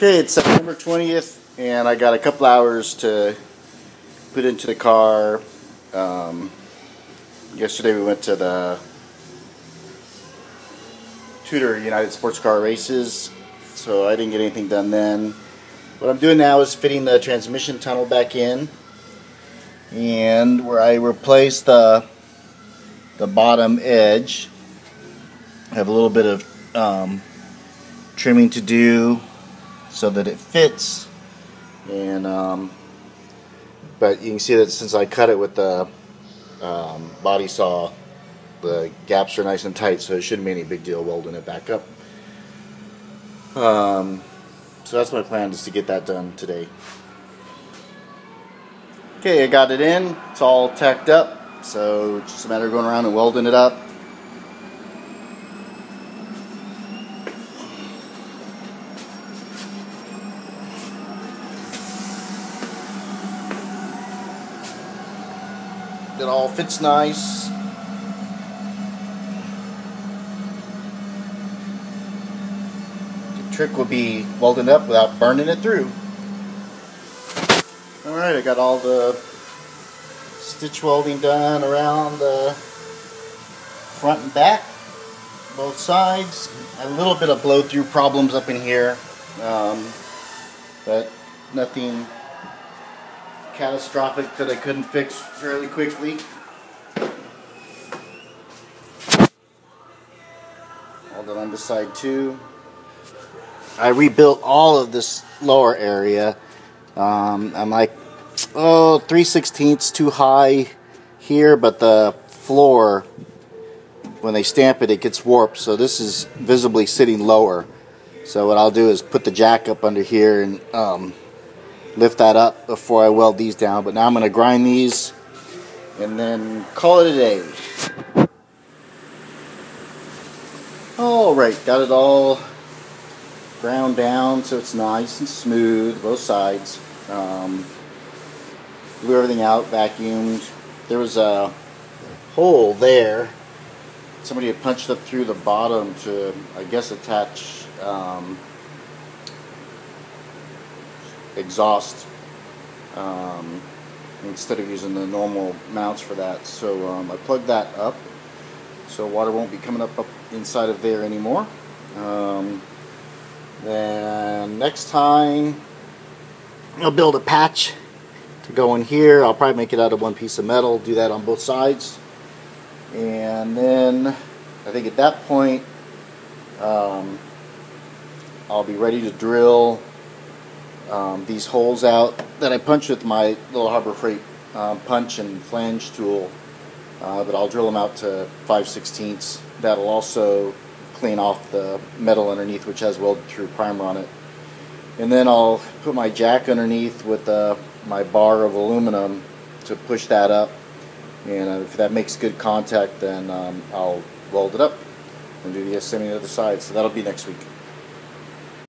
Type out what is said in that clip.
Okay, it's September 20th, and I got a couple hours to put into the car. Um, yesterday we went to the Tudor United Sports Car Races, so I didn't get anything done then. What I'm doing now is fitting the transmission tunnel back in, and where I replaced the the bottom edge, I have a little bit of um, trimming to do so that it fits. And um, but you can see that since I cut it with the um, body saw the gaps are nice and tight so it shouldn't be any big deal welding it back up. Um, so that's my plan is to get that done today. Okay I got it in. It's all tacked up. So it's just a matter of going around and welding it up It all fits nice. The trick will be welding up without burning it through. Alright, I got all the stitch welding done around the front and back, both sides. A little bit of blow through problems up in here, um, but nothing catastrophic that I couldn't fix fairly quickly. All done on this side too. I rebuilt all of this lower area. Um, I'm like, oh, 3 sixteenths too high here, but the floor, when they stamp it, it gets warped. So this is visibly sitting lower. So what I'll do is put the jack up under here and um, lift that up before I weld these down. But now I'm going to grind these and then call it a day. Alright, got it all ground down so it's nice and smooth, both sides. Um, blew everything out, vacuumed. There was a hole there. Somebody had punched up through the bottom to, I guess, attach um, exhaust um, instead of using the normal mounts for that. So um, I plugged that up so water won't be coming up, up inside of there anymore. Um, then next time I'll build a patch to go in here. I'll probably make it out of one piece of metal, do that on both sides. And then I think at that point um, I'll be ready to drill um, these holes out that I punched with my little Harbor Freight um, punch and flange tool. Uh, but I'll drill them out to 5 16ths. That'll also clean off the metal underneath, which has welded through primer on it. And then I'll put my jack underneath with uh, my bar of aluminum to push that up. And uh, if that makes good contact, then um, I'll weld it up and do the same on the other side. So that'll be next week.